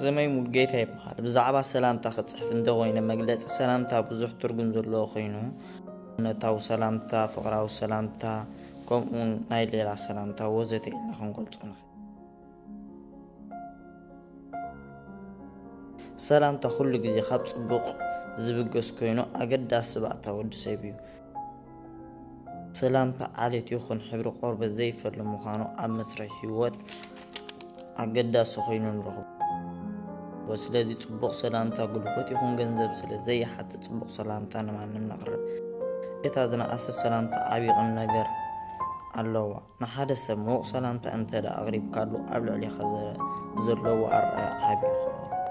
ዝመይ ሙሉጌታ ይበሃል ብዛዕባ ሰላምታ ክፅሕፍ እንተኮይነ መግለፂ ሰላምታ ብዙሕ ትርጉም ዘለዎ ኮይኑ ነታዊ ሰላምታ ፍቅራዊ ሰላምታ ከምኡውን ናይ ሌላ ሰላምታ ወዘተ ኢልና ክንገልፆ ንኽእል ሰላምታ ኩሉ ግዜ ካብ ፅቡቕ ዝብገስ ኮይኑ ኣገዳሲ ባእታ ወዲ ሰብ እዩ ሰላምታ ዓሌት ይኹን ሕብሪ ቆርበት ዘይፈሉ ምዃኑ ኣብ መስርሒ ሂወት ኣገዳሲ ኮይኑ ንረኽቡ وسلذي صبوق سلامتا قلوبت يخون جنزب سلزي حتى صبوق سلامتا نمعنم نقرب إتا زنأس سلامتا عبيق نحاد السموق ንሓደ ሰብ ምዉቕ ሰላምታ كارلو ደኣ ኣቕሪብካሉ ኣብ زر ዘለዎ ኣረኣያ ዓብዪ ይኸውን